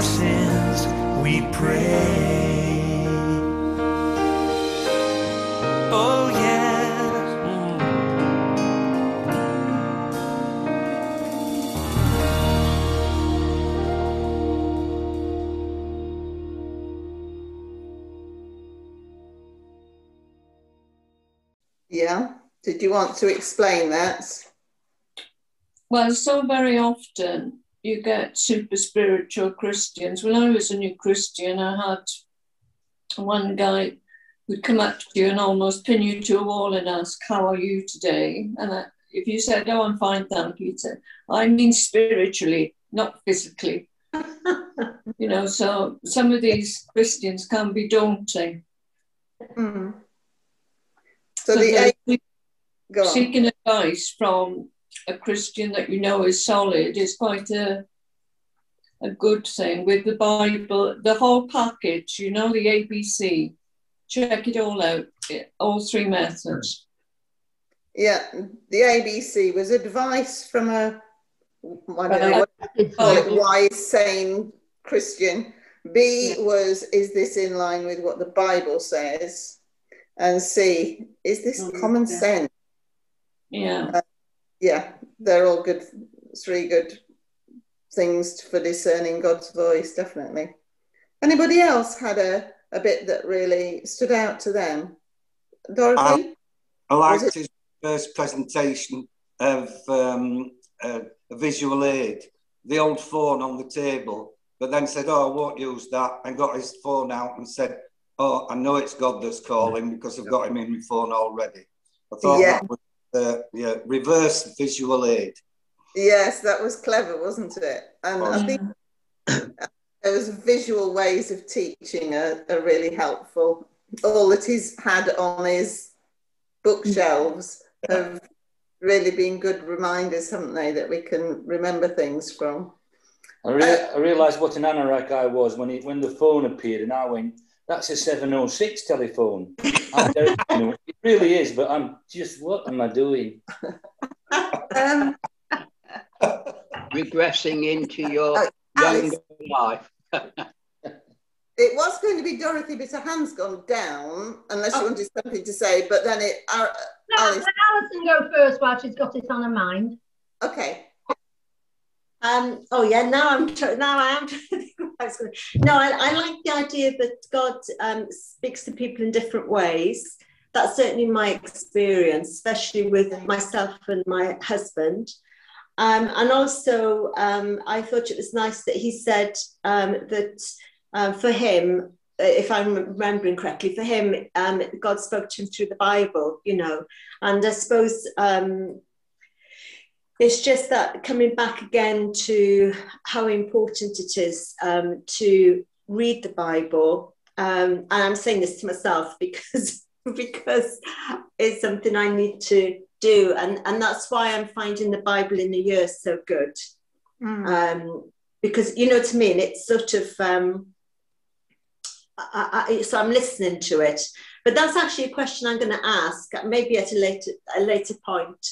our sins, we pray. Oh, Yeah. Did you want to explain that? Well, so very often you get super spiritual Christians. When I was a new Christian, I had one guy who'd come up to you and almost pin you to a wall and ask, How are you today? And I, if you said, Oh, I'm fine, thank you, said, I mean spiritually, not physically. you know, so some of these Christians can be daunting. Mm. So, So the the- go on. seeking advice from a Christian that you know is solid is quite a a good thing with the Bible, the whole package, you know, the ABC. Check it all out, all three methods. Yeah, the ABC was advice from a I don't know Uh, what you call it, Bible. wise, sane Christian. B was is this in line with what the Bible says? And C is this Mm, common sense? Yeah. Yeah, they're all good, three good things for discerning God's voice, definitely. Anybody else had a, a bit that really stood out to them? Dorothy? I Was liked his first presentation of um, a, a visual aid, the old phone on the table, but then said, Oh, I won't use that, and got his phone out and said, Oh, I know it's God that's calling because I've got him in my phone already. I thought Yeah. that was uh, yeah, reverse visual aid. Yes, that was clever, wasn't it? And I think those visual ways of teaching are, are really helpful. All that he's had on his bookshelves have really been good reminders, haven't they, that we can remember things from. I, rea- I realised what an anorak I was when it, when the phone appeared, and I went, "That's a 706 telephone." I know. It really is, but I'm just, what am I doing? Um, regressing into your Uh, Alice. younger life. it was going to be Dorothy, but her hand's gone down, unless you Oh. wanted something to say, but then it. Uh, No, Alice. let Alison go first while she's got it on her mind. okay. Um, oh yeah, now I'm tr- now I am. no, I, I like the idea that God um, speaks to people in different ways. That's certainly my experience, especially with myself and my husband. Um, and also, um, I thought it was nice that he said um, that um, for him, uh, if I'm remembering correctly, for him, God spoke to him through the Bible, you know. And I suppose um, it's just that coming back again to how important it is um, to read the Bible. Um, and I'm saying this to myself because because it's something I need to do, and and that's why I'm finding the Bible in the year so good. Um, because you know what I mean. It's sort of um, I, I, so I'm listening to it, but that's actually a question I'm going to ask maybe at a later a later point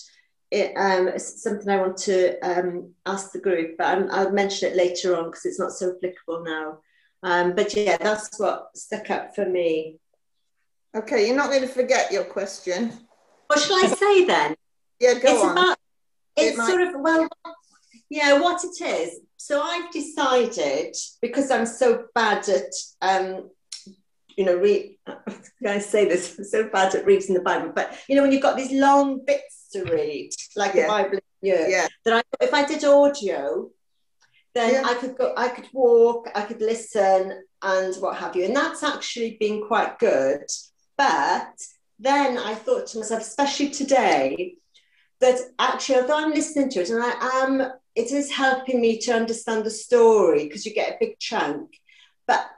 it, um, it's something I want to um, ask the group, but I'm, I'll mention it later on because it's not so applicable now. Um, but yeah, that's what stuck up for me. Okay, you're not going to forget your question. What shall I say then? Yeah, go it's on. about it's might- sort of well yeah what it is so i've decided because i'm so bad at um you know read i say this i'm so bad at reading the bible but you know when you've got these long bits to read like Yeah. the bible yeah yeah, that I, if i did audio then Yeah. i could go i could walk i could listen and what have you and that's actually been quite good but then i thought to myself especially today that actually, although I'm listening to it and I am, it is helping me to understand the story because you get a big chunk. But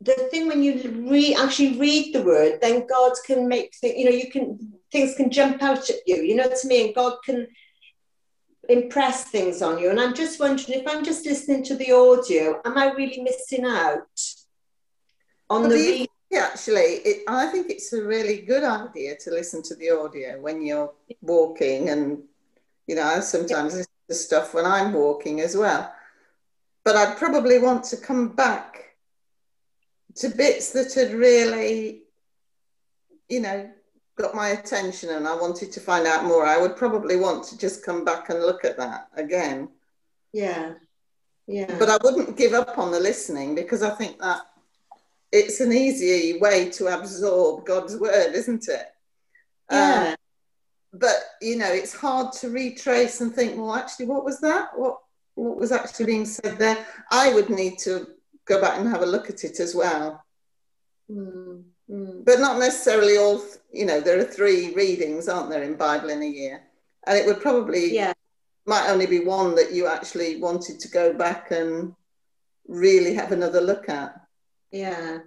the thing when you re- actually read the word, then God can make things, you know, you can things can jump out at you, you know what I mean? God can impress things on you. And I'm just wondering if I'm just listening to the audio, am I really missing out on Well, the yeah, actually, it, I think it's a really good idea to listen to the audio when you're walking, and you know, I sometimes listen to stuff when I'm walking as well. But I'd probably want to come back to bits that had really, you know, got my attention, and I wanted to find out more. I would probably want to just come back and look at that again. Yeah. Yeah. but I wouldn't give up on the listening because I think that it's an easy way to absorb God's word, isn't it? yeah. Um, but you know, it's hard to retrace and think, well, actually, what was that? What what was actually being said there. I would need to go back and have a look at it as well, Mm, mm. but not necessarily all. You know, there are three readings, aren't there, in Bible in a year, and it would probably Yeah, might only be one that you actually wanted to go back and really have another look at. yeah.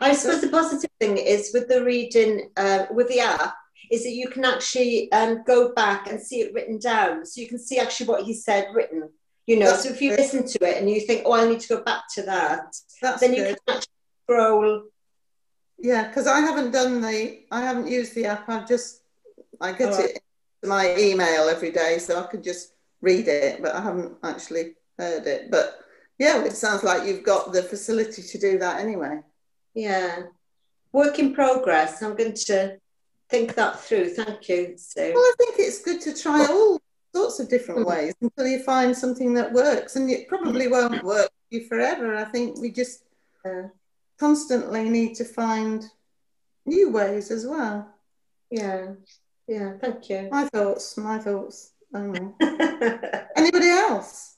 I suppose the positive thing is with the reading, uh, with the app, is that you can actually um, go back and see it written down. So you can see actually what he said written. You know, so if you That's listen to it and you think, oh, I need to go back to that, That's then you good. can actually scroll. Yeah, because I haven't done the, I haven't used the app. I've just, I get right. it my email every day, so I could just read it, but I haven't actually heard it. But yeah, it sounds like you've got the facility to do that anyway. Yeah. Work in progress. I'm going to think that through. Thank you, Sue. Well, I think it's good to try all sorts of different Mm. ways until you find something that works, and it probably won't work for you forever. I think we just Yeah. constantly need to find new ways as well. Yeah. Yeah. Thank you. My thoughts, my thoughts. only. Anybody else?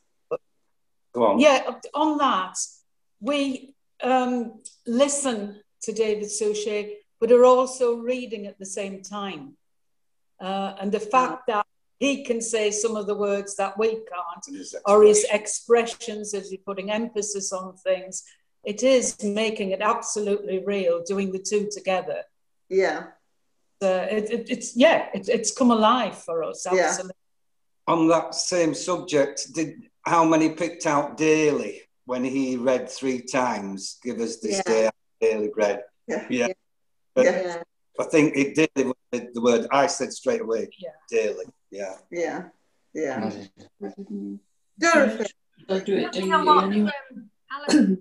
Go on. Yeah, on that, we um, listen to David Suchet, but are also reading at the same time. Uh, and the fact that he can say some of the words that we can't, or his expressions as he's putting emphasis on things, it is making it absolutely real, doing the two together. Yeah. Uh, it, it, it's, yeah, it, it's come alive for us, Yeah. On that same subject, did how many picked out daily when he read three times? Give us this Yeah. day our daily bread. Yeah. Yeah. Yeah. But Yeah. Yeah. I think it daily was the the word I said straight away. Yeah. Daily. Yeah. Yeah. Yeah. Mm. Dorothy. I do it You know daily what anyway. um, Alison?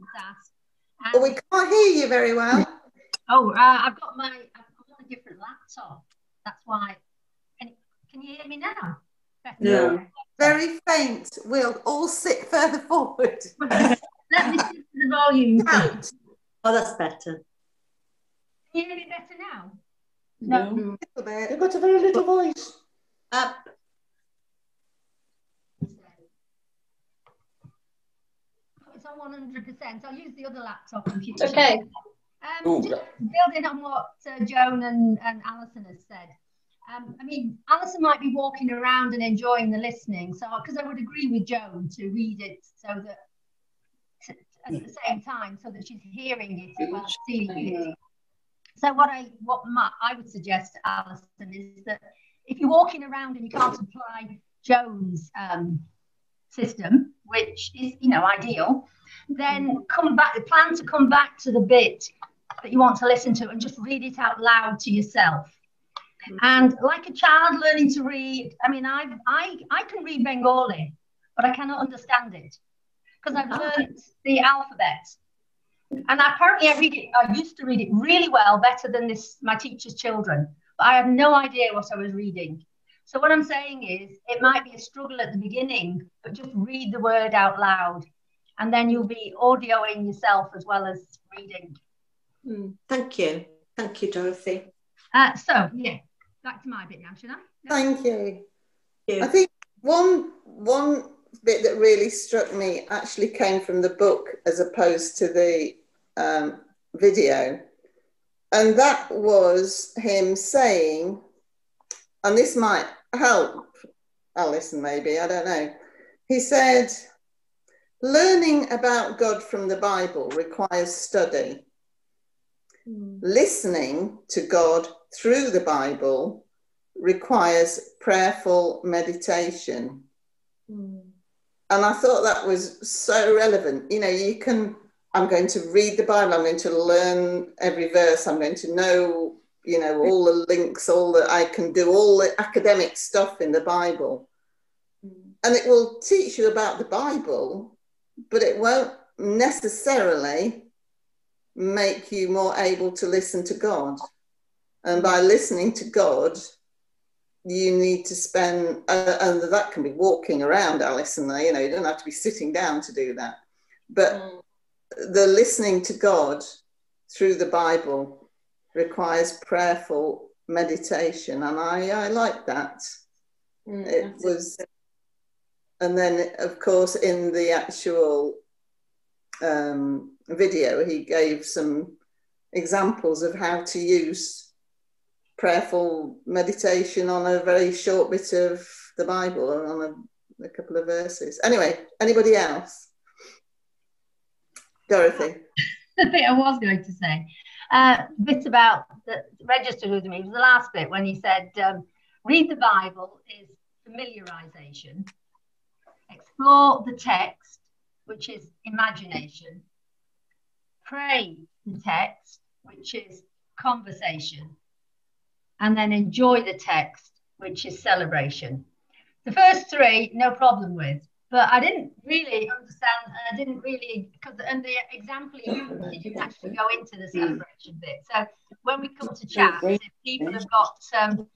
Oh, we can't hear you very well. Oh, uh, I've got my, I'm on a different laptop. That's why. Can, can you hear me now? Better? No. Very faint. We'll all sit further forward. Let me see the volume. Can Oh, that's better. you hear me better now? No. A little bit. You've got a very little voice. Up. It's on 100%. I'll use the other laptop computer. okay. Um, just building on what uh, Joan and, and Alison has said. Um, I mean, Alison might be walking around and enjoying the listening. So, because I would agree with Joan to read it so that at the same time, so that she's hearing it as well as seeing it. So, what I what my, I would suggest to Alison is that if you're walking around and you can't apply Joan's um, system, which is you know ideal, then come back. Plan to come back to the bit that you want to listen to and just read it out loud to yourself. And like a child learning to read, I mean, I I I can read Bengali, but I cannot understand it because I've learned the alphabet. And apparently, I read it. I used to read it really well, better than this my teacher's children. But I had no idea what I was reading. So what I'm saying is, it might be a struggle at the beginning, but just read the word out loud, and then you'll be audioing yourself as well as reading. Mm, Thank you. Thank you, Dorothy. Uh, so yeah, back to my bit now, should I? No? Thank you. I think one one bit that really struck me actually came from the book as opposed to the um, video, and that was him saying, and this might help Alison, maybe I don't know. He said, "Learning about God from the Bible requires study. Mm, Listening to God through the Bible requires prayerful meditation." mm, And I thought that was so relevant. You know, you can, I'm going to read the Bible, I'm going to learn every verse, I'm going to know, you know, all the links, all that I can do, all the academic stuff in the Bible. mm. And it will teach you about the Bible, but it won't necessarily make you more able to listen to God. And by listening to God, you need to spend, uh, and that can be walking around, Alison. You know, you don't have to be sitting down to do that. But Mm. The listening to God through the Bible requires prayerful meditation, and I, I like that. Mm, It was and then, of course, in the actual um, video, he gave some examples of how to use prayerful meditation on a very short bit of the Bible or on a, a couple of verses. Anyway, anybody else? Dorothy. the bit I was going to say. Uh, bit about that registered with me was the last bit when he said, um, read the Bible is familiarization, explore the text, which is imagination, pray the text, which is conversation, and then enjoy the text, which is celebration. The first three, no problem with, but I didn't really understand, and I didn't really because and the example you used, you didn't actually go into the celebration bit. So when we come to chat, if people have got um,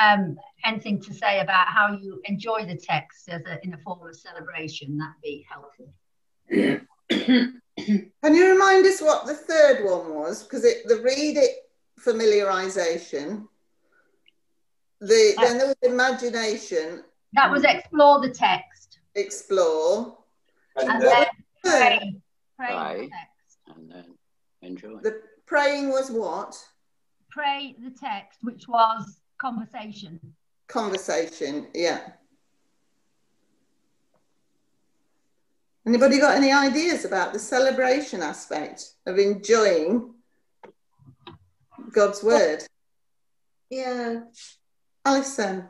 um, anything to say about how you enjoy the text as a, in a form of celebration, that'd be helpful. Can you remind us what the third one was? Because it the read it familiarization. The then there was imagination, That was explore the text, explore. And and then then pray, pray Pray. and then enjoy. The praying was what? Pray the text, which was conversation. Conversation, yeah. Anybody got any ideas about the celebration aspect of enjoying God's word? Yeah. Alison,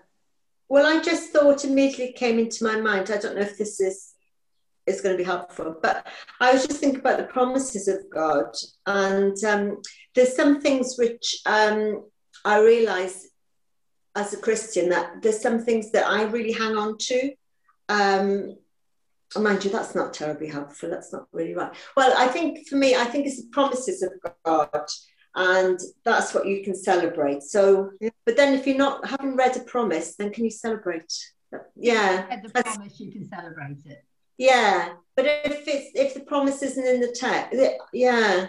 Well, I just thought immediately came into my mind. I don't know if this is is going to be helpful, but I was just thinking about the promises of God, and um, there's some things which um, I realise as a Christian that there's some things that I really hang on to. Um, mind you, that's not terribly helpful. That's not really right. Well, I think for me, I think it's the promises of God, and that's what you can celebrate. So, but then if you're not having read a promise, then can you celebrate? Yeah, the promise, you can celebrate it. yeah. But if it's if the promise isn't in the text, yeah.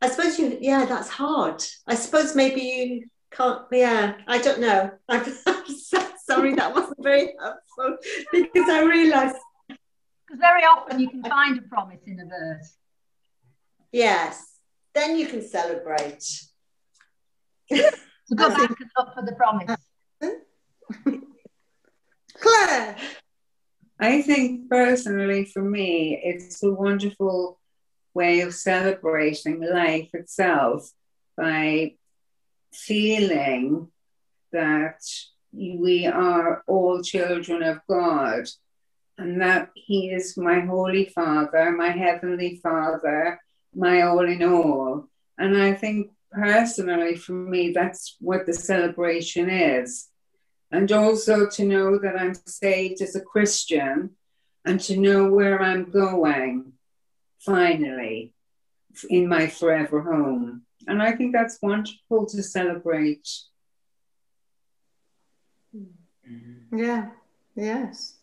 I suppose you, yeah, that's hard. I suppose maybe you can't, yeah, I don't know. I'm, I'm so sorry that wasn't very helpful because I realised, Because very often you can find a promise in a verse. yes, then you can celebrate. So go back and look for the promise. Claire, I think personally for me, it's a wonderful way of celebrating life itself by feeling that we are all children of God and that He is my Holy Father, my Heavenly Father, my all in all. And I think personally for me, that's what the celebration is and also to know that I'm saved as a Christian and to know where I'm going finally in my forever home. And I think that's wonderful to celebrate. Mm-hmm. yeah, yes.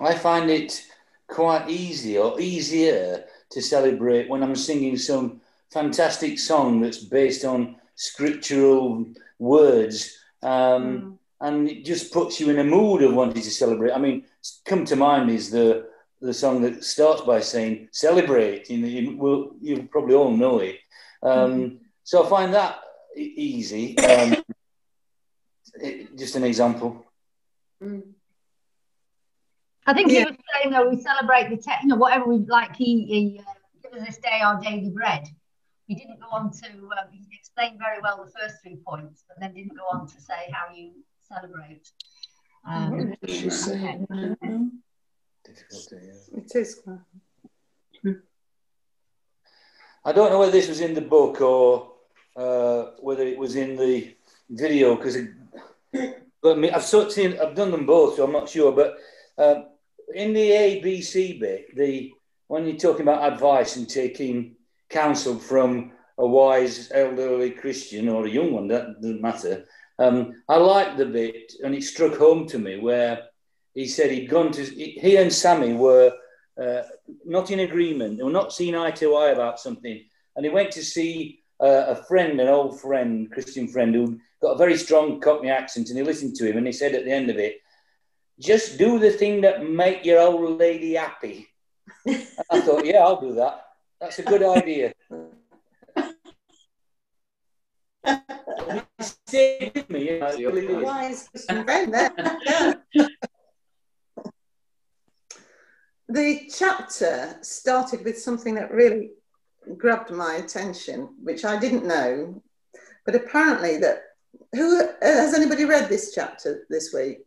I find it quite easy or easier to celebrate when I'm singing some fantastic song that's based on scriptural words. Um, And it just puts you in a mood of wanting to celebrate. I mean, come to mind is the the song that starts by saying "celebrate." You know, you, will you probably all know it. Um, So I find that easy. Um, it- just an example. Mm. I think he was saying though we celebrate the tech, you know, whatever we like. He, he uh, give us this day our daily bread. He didn't go on to. Um, he explained very well the first three points, but then didn't go on to say how you celebrate. Um, Difficult to hear. It is I don't know whether this was in the book or uh, whether it was in the video because, but I mean, I've sort of seen, I've done them both, so I'm not sure. But um, in the ABC bit, the when you're talking about advice and taking counsel from a wise elderly Christian or a young one, that doesn't matter. Um, I liked the bit, and it struck home to me where he said he'd gone to. He and Sammy were uh, not in agreement. They were not seeing eye to eye about something. And he went to see uh, a friend, an old friend, Christian friend, who got a very strong Cockney accent. And he listened to him and he said at the end of it, just do the thing that make your old lady happy. I thought, yeah, I'll do that. That's a good idea. Stay with me, you know, it really is. Wise friend there. The chapter started with something that really grabbed my attention, which I didn't know, but apparently that who has anybody read this chapter this week?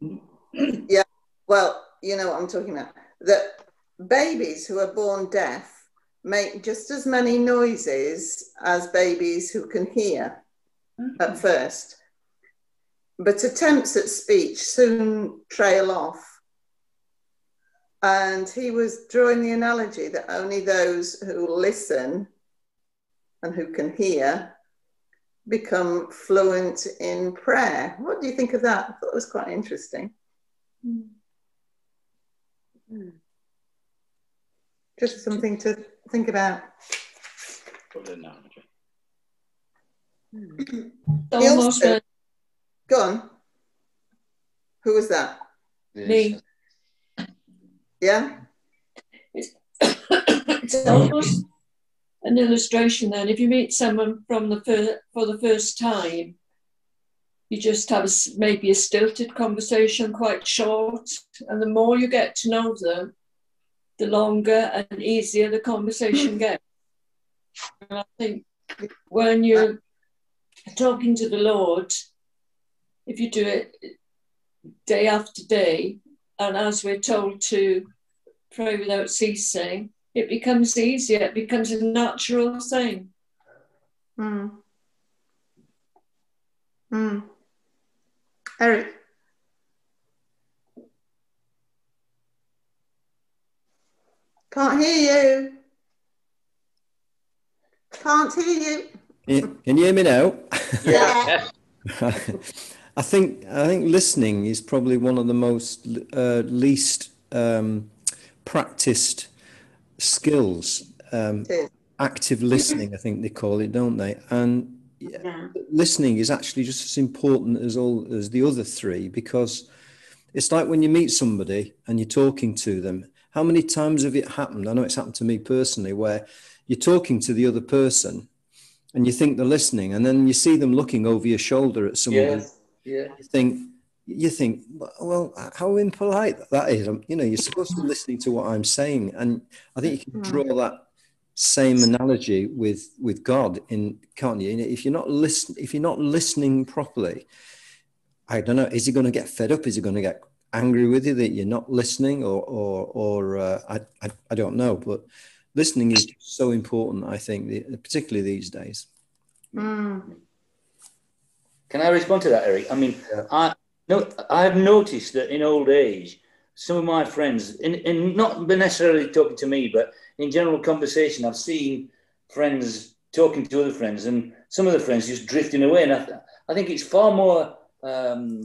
Yeah, well, you know what I'm talking about. That babies who are born deaf make just as many noises as babies who can hear at mm-hmm. first, but attempts at speech soon trail off. And he was drawing the analogy that only those who listen and who can hear become fluent in prayer. What do you think of that? I thought it was quite interesting. Hmm. Just something to think about. Hmm. Almost Ilse, Go on. Who was that? me. Yeah? it's almost an illustration then. If you meet someone from the fir- for the first time, you just have a maybe a stilted conversation, quite short, and the more you get to know them, the longer and easier the conversation hmm. gets. And I think when you're talking to the Lord, if you do it day after day, and as we're told to pray without ceasing, it becomes easier, it becomes a natural thing. Hmm. Hmm. Eric. Can't hear you. Can't hear you. Can can you hear me now? Yeah. I think I think listening is probably one of the most uh, least um, practiced skills. Um, active listening, I think they call it, don't they? And Yeah. listening is actually just as important as all as the other three because it's like when you meet somebody and you're talking to them. How many times have it happened? I know it's happened to me personally, where you're talking to the other person and you think they're listening, and then you see them looking over your shoulder at someone. Yes, yeah. You think you think, well, how impolite that is. Um, You know, you're supposed to be listening to what I'm saying, and I think you can draw that same analogy with with God in can't you? If you're not listen, if you're not listening properly, I don't know. Is he going to get fed up? Is he going to get angry with you that you're not listening, or or or uh, I, I I don't know. But listening is so important. I think, particularly these days. Hmm. Can I respond to that, Eric? I mean, I no, I've noticed that in old age, some of my friends, in, in not necessarily talking to me, but in general conversation, I've seen friends talking to other friends, and some of the friends just drifting away. And I, I think it's far more um,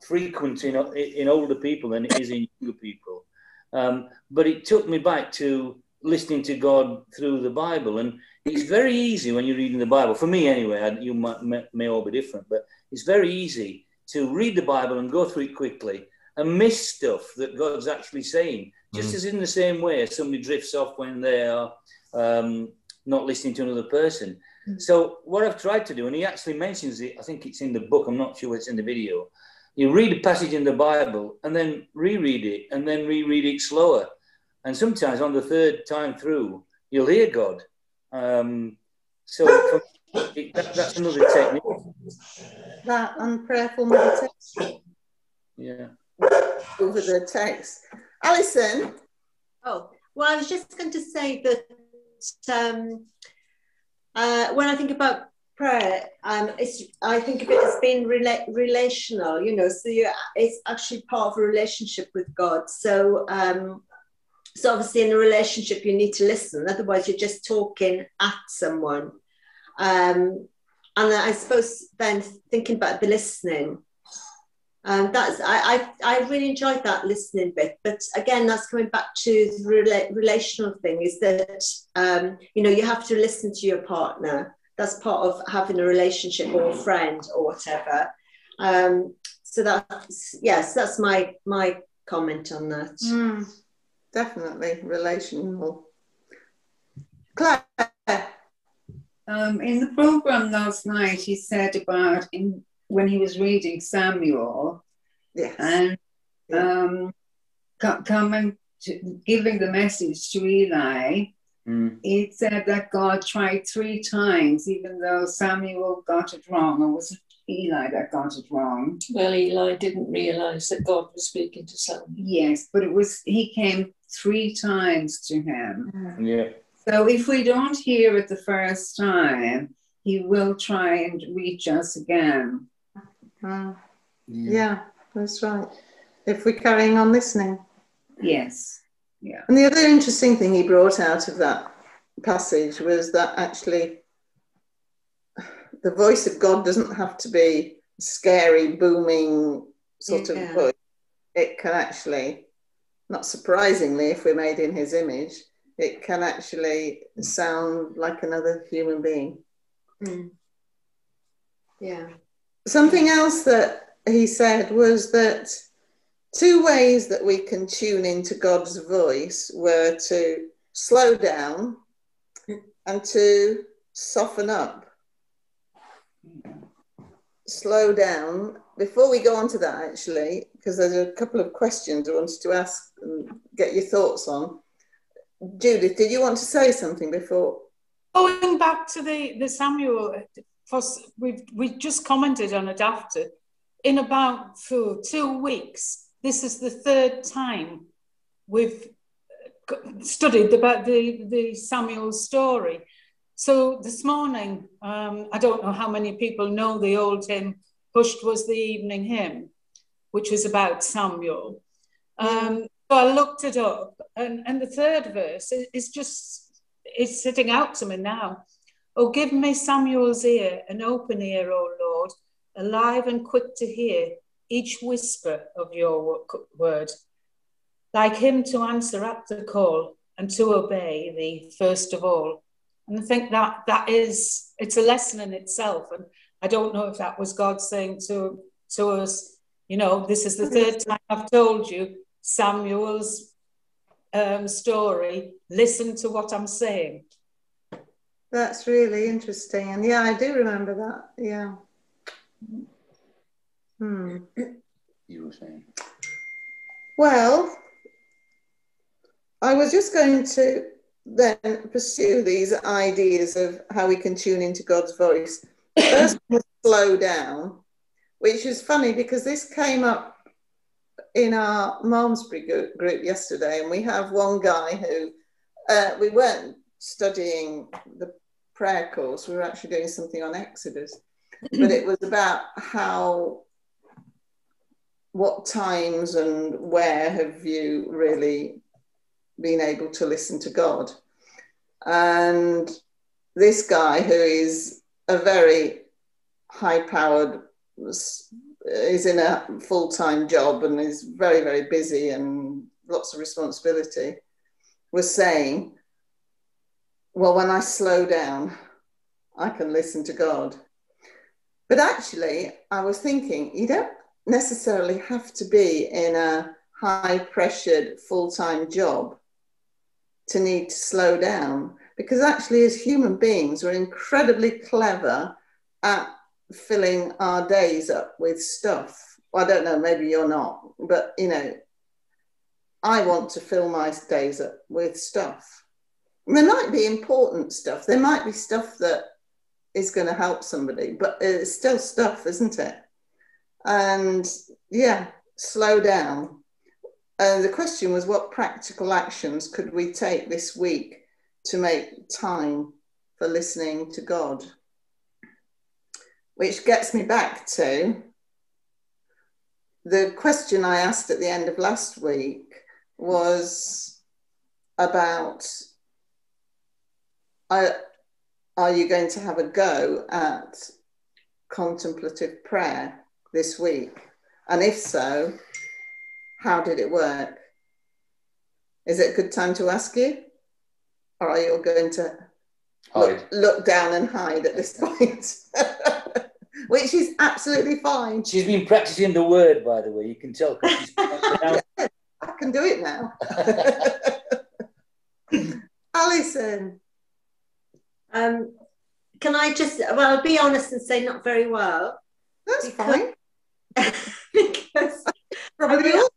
frequent in in older people than it is in younger people. Um, but it took me back to listening to God through the Bible, and it's very easy when you're reading the Bible. For me, anyway, I, you might, may, may all be different, but it's very easy to read the Bible and go through it quickly and miss stuff that God's actually saying. Just Mm. as in the same way as somebody drifts off when they are um, not listening to another person. So what I've tried to do, and he actually mentions it, I think it's in the book, I'm not sure it's in the video. You read a passage in the Bible and then reread it and then reread it slower. And sometimes on the third time through, you'll hear God. Um, so that, that's another technique. That and prayerful meditation Yeah. over the text. Alison, Oh, well, I was just going to say that um, uh, when I think about prayer, um, it's I think of it as being rela- relational. You know, so you it's actually part of a relationship with God. So, um, so obviously, in a relationship, you need to listen. Otherwise, you're just talking at someone. Um, and I suppose then thinking about the listening. Um, that's I, I I really enjoyed that listening bit, but again, that's coming back to the rela- relational thing. Is that um, you know you have to listen to your partner. That's part of having a relationship or a friend or whatever. Um, so that's yes, that's my my comment on that. Mm, definitely relational. Claire. Um, in the program last night, he said about in when he was reading Samuel, Yes. and um, coming to giving the message to Eli, Mm. he said that God tried three times, even though Samuel got it wrong, or was it Eli that got it wrong? Well, Eli didn't realise that God was speaking to Samuel. Yes, but it was he came three times to him. Yeah. So if we don't hear it the first time, he will try and reach us again. Mm, yeah, that's right. If we're carrying on listening. Yes. Yeah. And the other interesting thing he brought out of that passage was that actually the voice of God doesn't have to be scary, booming sort Yeah. of voice. It can actually, not surprisingly, if we're made in his image, it can actually sound like another human being. Mm. Yeah. Something else that he said was that two ways that we can tune into God's voice were to slow down and to soften up. Slow down. Before we go on to that, actually, because there's a couple of questions I wanted to ask and get your thoughts on. Judith, did you want to say something before? Going back to the, the Samuel, we've, we just commented on it after. In about for two weeks, this is the third time we've uh, studied about the, the Samuel story. So this morning, um, I don't know how many people know the old hymn, Hushed was the evening hymn, which was about Samuel. Um, I looked it up, and, and the third verse is, is just, it's sitting out to me now. Oh, give me Samuel's ear, an open ear, O Lord, alive and quick to hear each whisper of your word. Like him to answer at the call and to obey thee first of all. And I think that that is, it's a lesson in itself. And I don't know if that was God saying to, to us, you know, this is the third time I've told you Samuel's um, story. Listen to what I'm saying. That's really interesting. And yeah, I do remember that. Yeah. Hmm. You were saying. Well, I was just going to then pursue these ideas of how we can tune into God's voice. First, slow down, which is funny because this came up in our Malmesbury group, yesterday, and we have one guy who uh, we weren't studying the prayer course, we were actually doing something on Exodus, but it was about how what times and where have you really been able to listen to God? And this guy, who is a very high powered, is in a full time job and is very, very busy and lots of responsibility, was saying, Well, when I slow down, I can listen to God. But actually, I was thinking, you don't necessarily have to be in a high pressured full time job to need to slow down because actually as human beings we're incredibly clever at filling our days up with stuff well, i don't know maybe you're not but you know i want to fill my days up with stuff and there might be important stuff there might be stuff that is going to help somebody but it's still stuff isn't it and yeah, slow down. And the question was, what practical actions could we take this week to make time for listening to God? Which gets me back to the question I asked at the end of last week was about are, are you going to have a go at contemplative prayer this week? And if so, how did it work? Is it a good time to ask you? Or are you going to look, look down and hide at this point? Which is absolutely fine. She's been practicing the word, by the way. You can tell. she's I can do it now. Alison, Um, can I just, well, I'll be honest and say not very well. that's Because- fine. because Probably I all.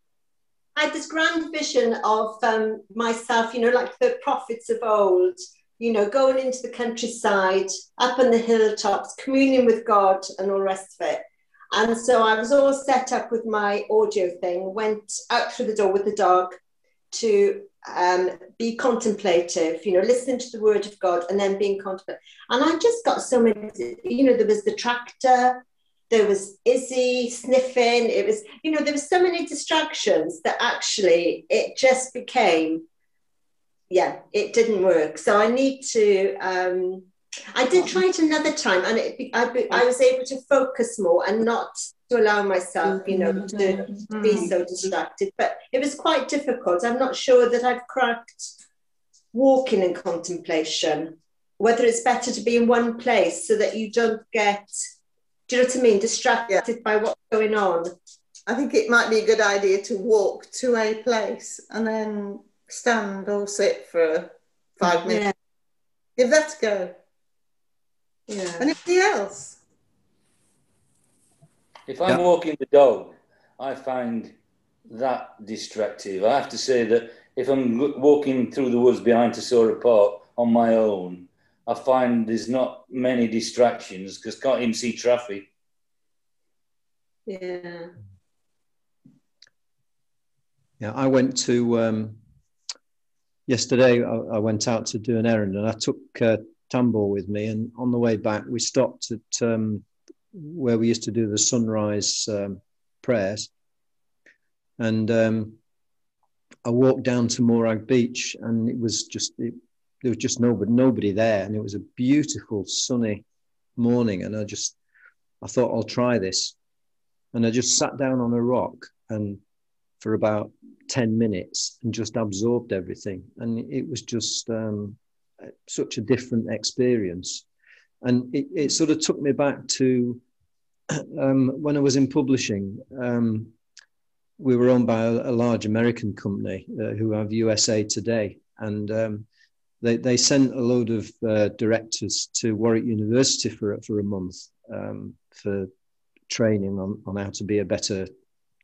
I had this grand vision of um, myself, you know, like the prophets of old, you know, going into the countryside, up on the hilltops, communing with God and all the rest of it. And so I was all set up with my audio thing, went out through the door with the dog to um, be contemplative, you know, listening to the word of God and then being contemplative. And I just got so many, you know, there was the tractor, there was Izzy sniffing. It was, you know, there were so many distractions that actually it just became, yeah, it didn't work. So I need to. Um, I did try it another time, and it, I, I was able to focus more and not to allow myself, you know, to be so distracted. But it was quite difficult. I'm not sure that I've cracked walking in contemplation. Whether it's better to be in one place so that you don't get do you know what I mean? Distracted by what's going on. I think it might be a good idea to walk to a place and then stand or sit for five minutes. Give that a go. Yeah. Anybody else? If I'm walking the dog, I find that distractive. I have to say that if I'm walking through the woods behind Tesora Park on my own, I find there's not many distractions because can't even see traffic. Yeah. Yeah, I went to um, yesterday. I, I went out to do an errand, and I took uh, Tambor with me. And on the way back, we stopped at um, where we used to do the sunrise um, prayers, and um, I walked down to Moraig Beach, and it was just it, there was just nobody nobody there, and it was a beautiful sunny morning, and I just I thought I'll try this, and I just sat down on a rock and for about 10 minutes and just absorbed everything. And it was just um, such a different experience. And it, it sort of took me back to um, when I was in publishing. Um, we were owned by a, a large American company uh, who have USA Today. And um, they, they sent a load of uh, directors to Warwick University for, for a month um, for training on, on how to be a better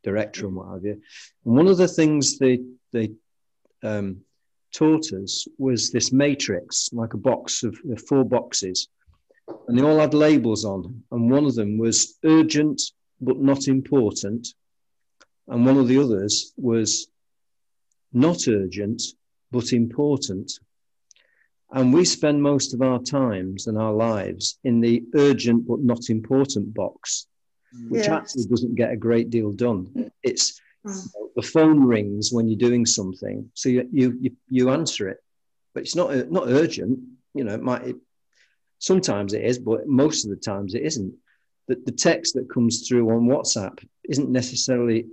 director and what have you. And one of the things they they um, taught us was this matrix, like a box of uh, four boxes, and they all had labels on. And one of them was urgent but not important, and one of the others was not urgent but important. And we spend most of our times and our lives in the urgent but not important box which Yeah. actually doesn't get a great deal done. Mm. It's mm. the phone rings when you're doing something, so you you you, you answer it, but it's not uh, not urgent. You know, it might. It, sometimes it is, but most of the times it isn't. The, the text that comes through on WhatsApp isn't necessarily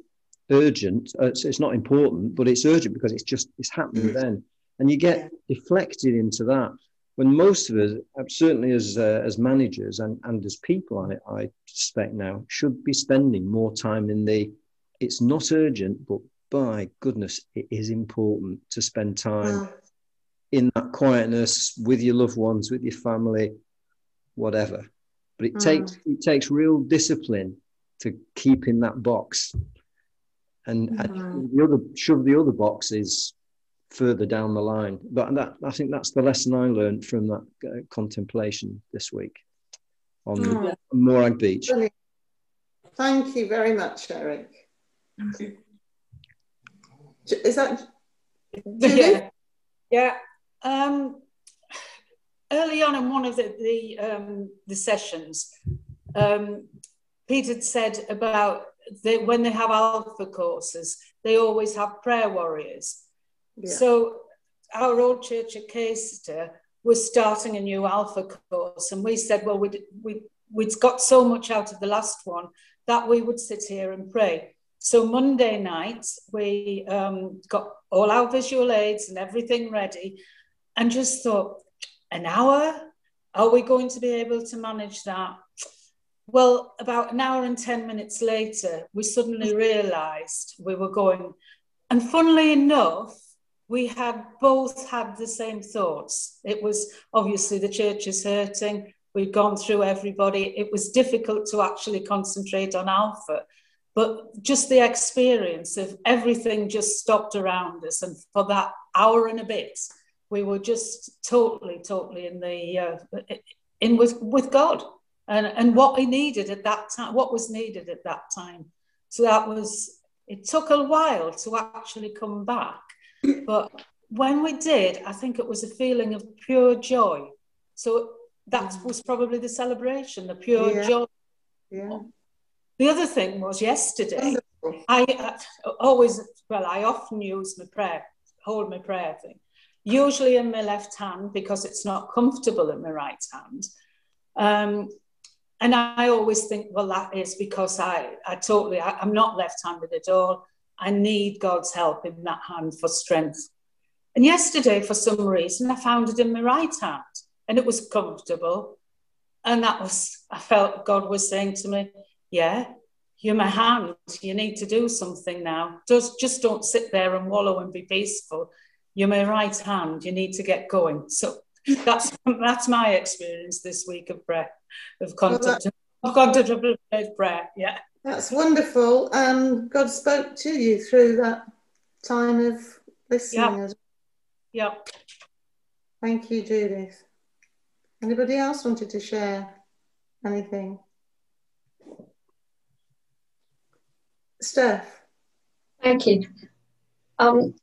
urgent. Uh, it's, it's not important, but it's urgent because it's just it's happening mm. then, and you get deflected into that when most of us, uh, certainly as uh, as managers and, and as people, I, I suspect now, should be spending more time in the. It's not urgent, but by goodness, it is important to spend time in that quietness with your loved ones, with your family, whatever. But it Mm. takes it takes real discipline to keep in that box, and, and Mhm. the other shove the other boxes further down the line. But that I think that's the lesson I learned from that uh, contemplation this week on Oh. Moraig Beach. Brilliant. Thank you very much, Eric. Thank you. Is that yeah, yeah. Um, early on in one of the the, um, the sessions, um, Pete had said about they, when they have alpha courses, they always have prayer warriors. So our old church at Caister was starting a new alpha course, and we said, well, we'd, we we'd got so much out of the last one that we would sit here and pray. So Monday night, we um, got all our visual aids and everything ready, and just thought, an hour? Are we going to be able to manage that? Well, about an hour and 10 minutes later, we suddenly realized we were going. And funnily enough, we had both had the same thoughts. It was obviously the church is hurting. We'd gone through everybody. It was difficult to actually concentrate on Alpha, but just the experience of everything just stopped around us. And for that hour and a bit, we were just totally, totally in the uh, in with with God and and what we needed at that time, what was needed at that time. So that was. It took a while to actually come back, but when we did, I think it was a feeling of pure joy. So that was probably the celebration, the pure Yeah. joy. Yeah. The other thing was yesterday. I uh, always, well, I often use my prayer, hold my prayer thing, usually in my left hand because it's not comfortable in my right hand. Um, and I always think, well, that is because I, I totally, I, I'm not left-handed at all. I need God's help in that hand for strength. And yesterday, for some reason, I found it in my right hand, and it was comfortable. And that was, I felt God was saying to me, "Yeah, you're my hand. You need to do something now. Just, just don't sit there and wallow and be peaceful. You're my right hand. You need to get going." So that's that's my experience this week of prayer, of contact, of contemplative prayer. Yeah. That's wonderful. And God spoke to you through that time of listening. Yeah. as Yeah. Thank you, Judith. Anybody else wanted to share anything? Steph. Thank you. Um,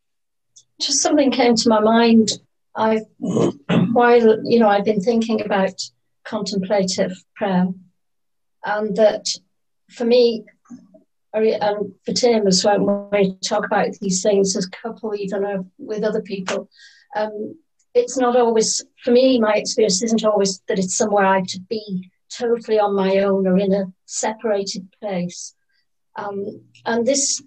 just something came to my mind. I, while you know, I've been thinking about contemplative prayer, and that for me, and for Tim as well, when we talk about these things as a couple, even uh, with other people, um, it's not always for me. My experience isn't always that it's somewhere I have to be totally on my own or in a separated place. Um, and this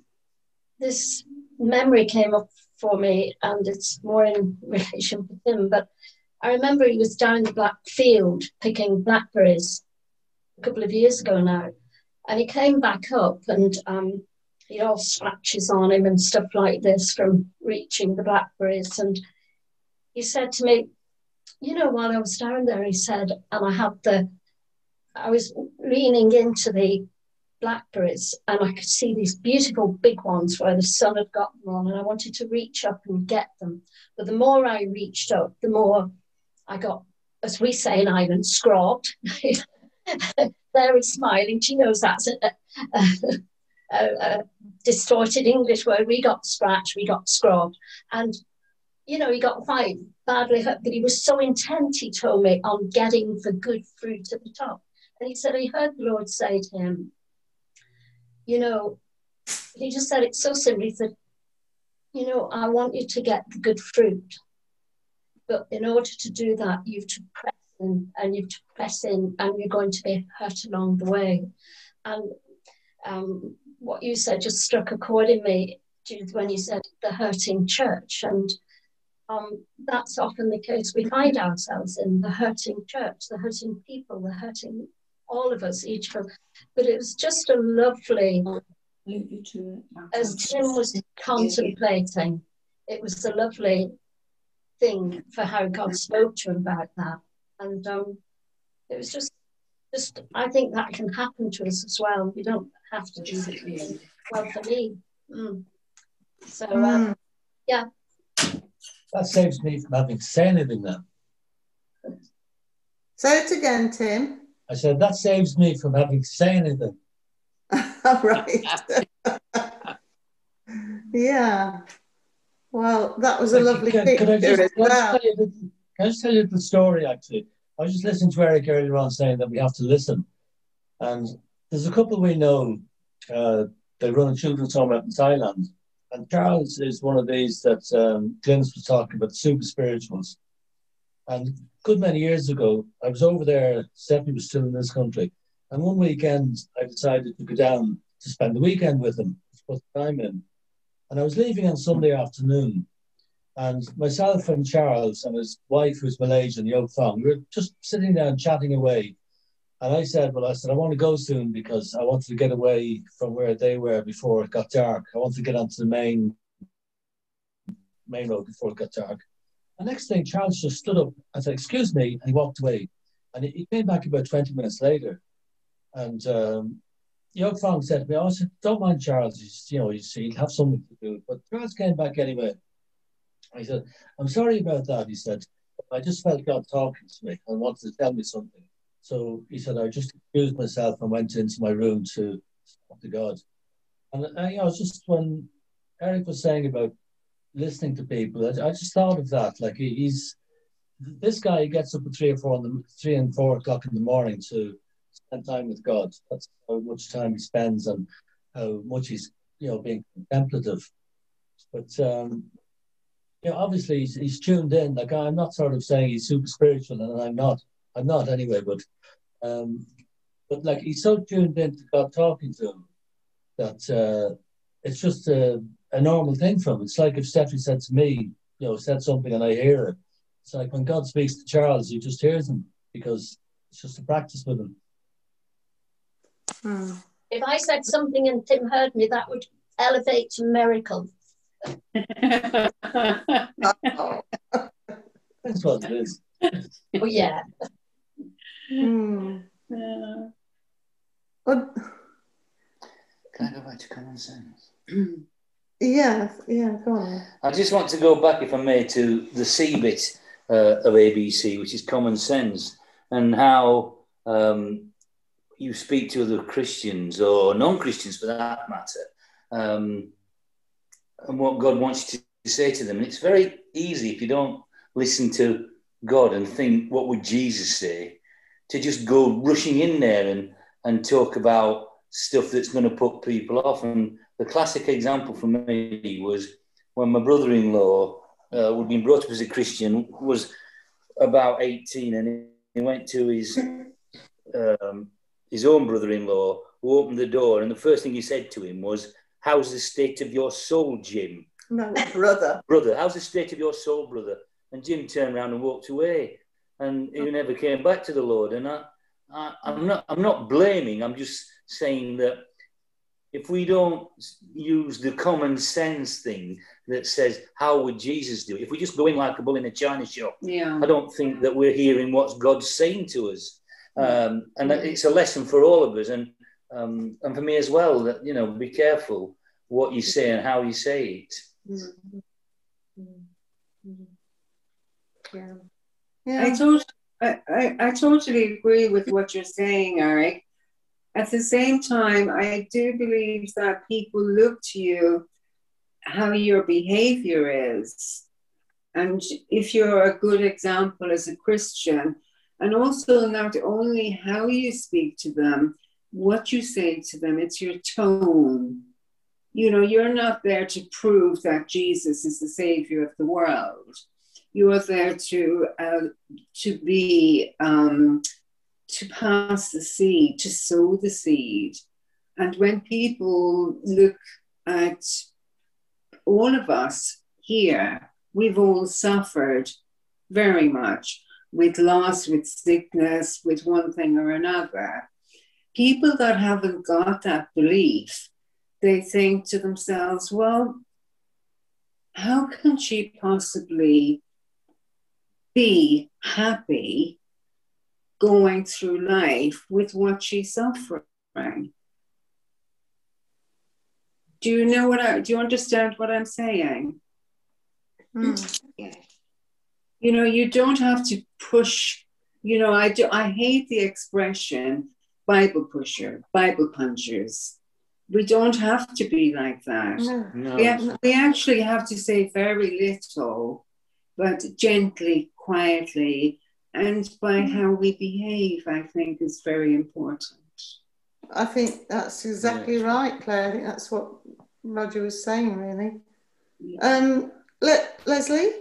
this memory came up for me, and it's more in relation with him. But I remember he was down the black field picking blackberries a couple of years ago now, and he came back up, and um, he all scratches on him and stuff like this from reaching the blackberries. And he said to me, "You know, while I was down there, he said, and I had the, I was leaning into the blackberries and I could see these beautiful big ones where the sun had got them on and I wanted to reach up and get them. But the more I reached up, the more I got, as we say in Ireland, scrobbed. there he's smiling. She knows that's a, a, a, a distorted English word. We got scratched, we got scrubbed. And, you know, he got quite badly hurt, but he was so intent, he told me, on getting the good fruit at the top. And he said he heard the Lord say to him, you know, he just said it so simply. He said, you know, I want you to get the good fruit. But in order to do that, you've to press and you've to press in and you're going to be hurt along the way. And um, what you said just struck a chord in me Judith, when you said the hurting church. And um, that's often the case. We find ourselves in the hurting church, the hurting people, the hurting all of us, each of us. But it was just a lovely, as Tim was contemplating, it was a lovely thing for how God spoke to him about that. And um, it was just, just, I think that can happen to us as well. We don't have to do it. Well, for me. Mm. So, um, yeah. That saves me from having to say anything then. Say it again, Tim. I said, that saves me from having to say anything. All right. yeah. Well, that was a lovely Can, picture can I just, as I just well. The, can I just tell you the story, actually? I was just listening to Eric earlier on saying that we have to listen. And there's a couple we know, uh, they run a children's home out in Thailand. And Charles is one of these that um, Glynis was talking about, super spirituals. And a good many years ago, I was over there, Stephanie was still in this country. And one weekend, I decided to go down to spend the weekend with him, to put time in. And I was leaving on Sunday afternoon. And myself and Charles and his wife, who's Malaysian, Yo Fong, we were just sitting down chatting away. And I said, well, I said, I want to go soon because I wanted to get away from where they were before it got dark. I wanted to get onto the main main road before it got dark. The next thing, Charles just stood up and said, excuse me, and he walked away. And he, came back about 20 minutes later. And um, young Frank said to me, I said, don't mind Charles, he's, you know, he's, he'll have something to do. But Charles came back anyway. I said, I'm sorry about that, he said. I just felt God talking to me and wanted to tell me something. So he said, I just excused myself and went into my room to talk to God. And uh, you know, just when Eric was saying about listening to people, I, I just thought of that. Like he, he's this guy he gets up at three or four in the three and four o'clock in the morning to spend time with God. That's how much time he spends and how much he's you know being contemplative. But um, you know, obviously he's, he's tuned in. Like I'm not sort of saying he's super spiritual, and I'm not. I'm not anyway. But um, but like he's so tuned in to God talking to him that uh, it's just a, a normal thing for him. It's like if Stephanie said to me, you know, said something and I hear it. It's like when God speaks to Charles, he just hears him because it's just a practice with him. Hmm. If I said something and Tim heard me, that would elevate to miracle. Oh. That's what it is. Oh, yeah. Hmm. Well, Can I go back to common sense? yeah, yeah, go on. I just want to go back, if I may, to the C bit uh, of ABC, which is common sense, and how um, you speak to other Christians or non-Christians, for that matter, um, and what God wants you to say to them. And it's very easy if you don't listen to God and think, what would Jesus say, to just go rushing in there and and talk about stuff that's going to put people off. And the classic example for me was when my brother-in-law, uh, who'd been brought up as a Christian, was about 18 and he went to his um, his own brother-in-law who opened the door and the first thing he said to him was, how's the state of your soul, Jim? No, brother. Brother, how's the state of your soul, brother? And Jim turned around and walked away and he never came back to the Lord. And I, I, I'm not I'm not blaming, I'm just saying that if we don't use the common sense thing that says, how would Jesus do it? If we just go in like a bull in a china shop, Yeah. I don't think that we're hearing what God's saying to us. Um, and it's a lesson for all of us and um, and for me as well that you know be careful what you say and how you say it. Mm-hmm. Mm-hmm. Mm-hmm. Yeah. Yeah. I, tot- I, I, I totally agree with what you're saying, Eric. At the same time, I do believe that people look to you how your behavior is. And if you're a good example as a Christian, and also not only how you speak to them, what you say to them, it's your tone. You know, you're not there to prove that Jesus is the savior of the world. You're there to uh, to be um, to pass the seed, to sow the seed. And when people look at all of us here, we've all suffered very much with loss, with sickness, with one thing or another. People that haven't got that belief, they think to themselves, well, how can she possibly be happy going through life with what she's suffering? Do you know what I do you understand what I'm saying? Hmm. You know, you don't have to push, you know, I do I hate the expression Bible pusher, Bible punchers. We don't have to be like that. No. We, have, we actually have to say very little, but gently, quietly, and by how we behave, I think is very important. I think that's exactly right, Claire. I think that's what Roger was saying, really. Um, Le- Leslie?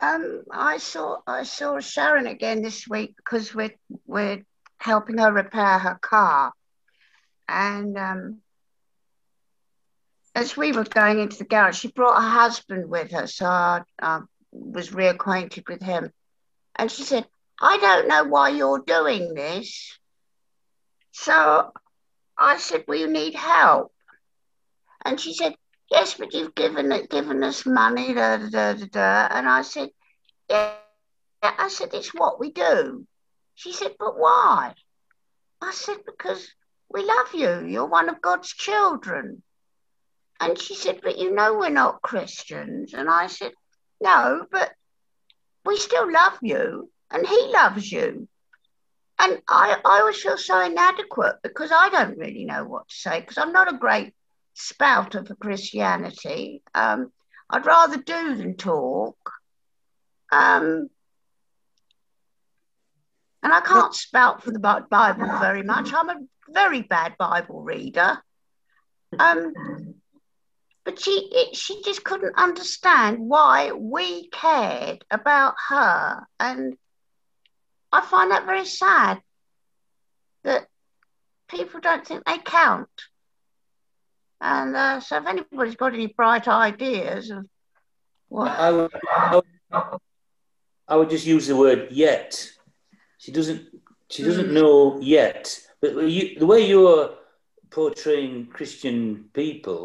Um, I saw I saw Sharon again this week because we're we're helping her repair her car, and um, as we were going into the garage, she brought her husband with her, so I was reacquainted with him, and she said, I don't know why you're doing this. So I said, Well, you need help. And she said, Yes, but you've given it, given us money, da, da, da, da, da. And I said, Yeah. I said, It's what we do. She said, But why? I said, Because we love you. You're one of God's children. And she said, But you know we're not Christians. And I said, No, but we still love you and he loves you. And I, I always feel so inadequate because I don't really know what to say because I'm not a great spouter for Christianity. Um, I'd rather do than talk. Um, and I can't spout for the Bible very much. I'm a very bad Bible reader. Um, but she it, she just couldn't understand why we cared about her, and I find that very sad that people don't think they count. And uh, so, if anybody's got any bright ideas of what I would, I would, I would just use the word yet. She doesn't. She doesn't Mm. know yet. But you, the way you're portraying Christian people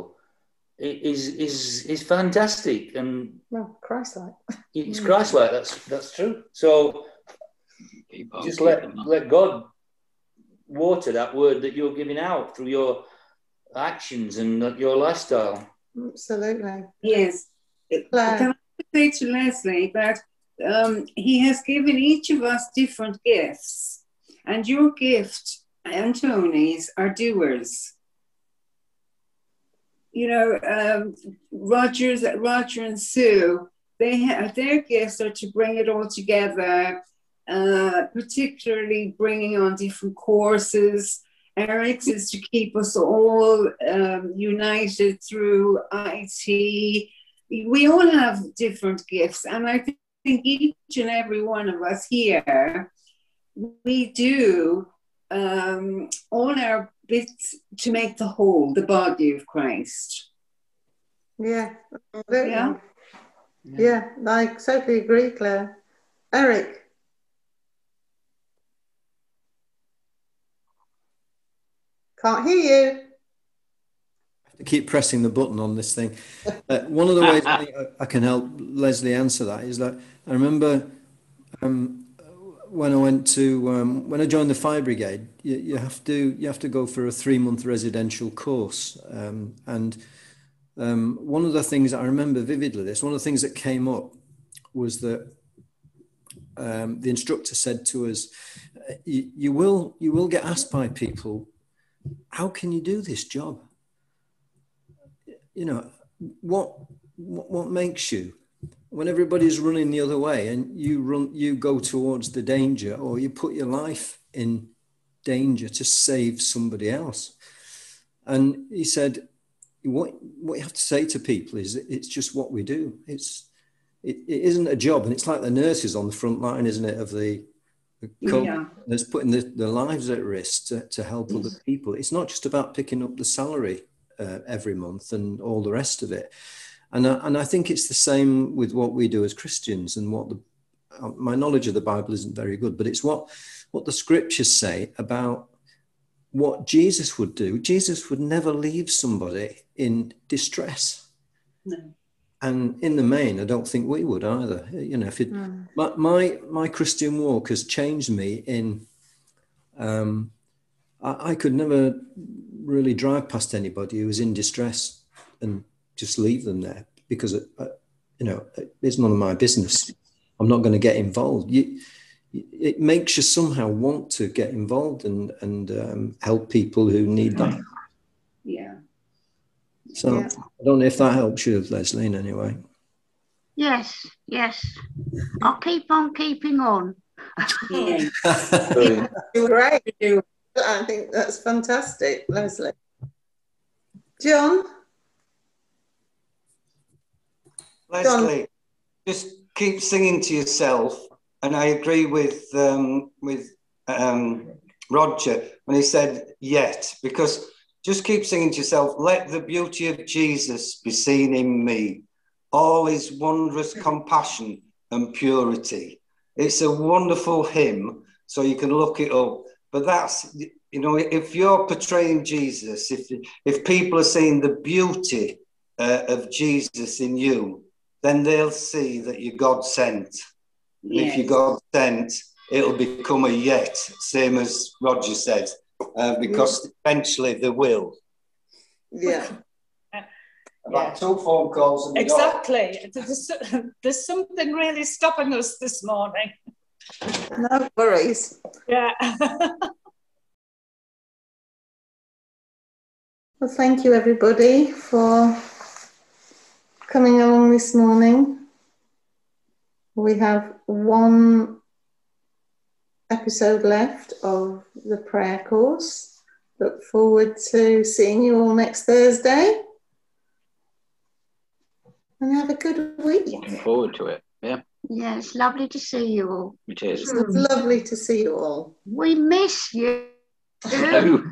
is is is fantastic, and Well, Christ-like. it's Mm. Christ-like. That's that's true. So just let let God water that word that you're giving out through your actions and your lifestyle. Absolutely. Yes. Claire. Can I say to Leslie that um, he has given each of us different gifts, and your gift and Tony's are doers. You know, um, Roger's Roger and Sue, they have their gifts are to bring it all together, uh, particularly bringing on different courses. Eric's is to keep us all um, united through IT. We all have different gifts, and I think each and every one of us here, we do um, all our bits to make the whole, the body of Christ. Yeah, absolutely. Yeah. Yeah, I totally agree, Claire. Eric. Can't hear you. Keep pressing the button on this thing. Uh, one of the ways I, I- can help Leslie answer that is that I remember um, when I went to um, when I joined the fire brigade, you, you have to you have to go for a three month residential course, um, and um, one of the things I remember vividly, this one of the things that came up was that um, the instructor said to us, "You will you will get asked by people, how can you do this job?" You know what what, makes you? When everybody's running the other way and you run you go towards the danger or you put your life in danger to save somebody else. And he said what what you have to say to people is it's just what we do. It's it, it isn't a job and it's like the nurses on the front line isn't it of the, the COVID Yeah. that's putting the, their lives at risk to, to help other people. It's not just about picking up the salary uh, every month and all the rest of it. And I, and I think it's the same with what we do as Christians and what the uh, my knowledge of the Bible isn't very good, but it's what what the scriptures say about what Jesus would do. Jesus would never leave somebody in distress. No. And in the main, I don't think we would either. You know, if it, Mm. my, my my Christian walk has changed me in um, I, I could never really drive past anybody who was in distress and just leave them there because it, uh, you know it's none of my business. I'm not going to get involved. You, it makes you somehow want to get involved and and um, help people who need that. Yeah. So Yeah. I don't know if that helps you, Leslie, in any way. Yes, yes. I'll keep on keeping on. Yeah. You're great. I think that's fantastic, Leslie. John? Leslie, just keep singing to yourself. And I agree with um, with um, Roger when he said yet, because just keep singing to yourself, let the beauty of Jesus be seen in me, all his wondrous compassion and purity. It's a wonderful hymn, so you can look it up. But that's, you know, if you're portraying Jesus, if, if people are seeing the beauty uh, of Jesus in you, then they'll see that you're God sent. And if you're God sent, it'll become a yet, same as Roger said, uh, because eventually they will. Yeah. About two phone calls and we got- Exactly. There's, there's something really stopping us this morning. No worries. Yeah. Well, thank you everybody for coming along this morning. We have one episode left of the prayer course. Look forward to seeing you all next Thursday. And have a good week. Looking forward to it. Yeah, Yeah, it's lovely to see you all. it is. It's lovely to see you all. We miss you.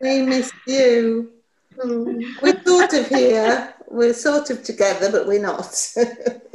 We miss you. Mm. We're sort of here. We're sort of together, but we're not.